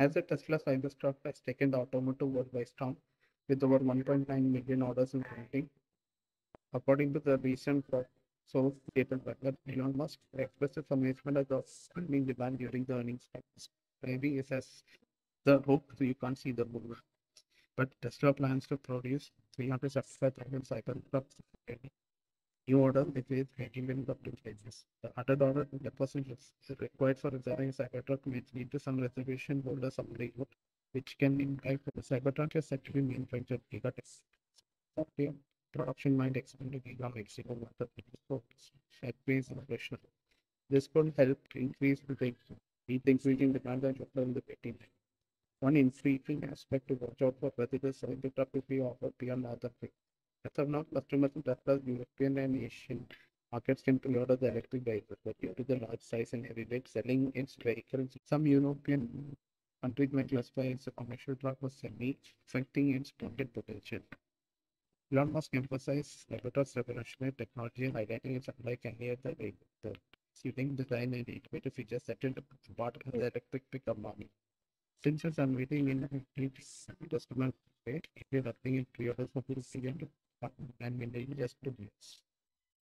As the Tesla Cybertruck has taken the automotive world by storm with over 1.9 million orders in counting. According to the recent source stated by Elon Musk, expressed some amazement at the spending demand during the earnings cycle. Maybe it's as the hook, so you can't see the bull. But Tesla plans to produce 375,000 Cybertrucks new order getting up to phases. The hundred dollar deposit is required for reserving a Cybertruck which lead to some reservation holders of Lakewood, which can impact the Cybertruck is set to be manufactured Giga Texas. Okay. Production might expand to Giga Mexico method at base operational. This could help increase the increasing demand and in the betting. One intriguing aspect to watch out for whether the Cybertruck will be offered beyond other things. As of now, customers in Tesla's European and Asian markets can pre-order the electric vehicles, but due to the large size and heavy weight, selling its vehicles, some European countries might classify as a commercial truck or semi, affecting its market potential. Elon Musk emphasized Cybertruck's revolutionary technology and highlighting its unlike any other vehicle. The suiting design and innovative features set it apart of the electric pickup market. Since its unveiling in its customer rate, it is nothing in pre-orders for 2 billion and mainly just two minutes.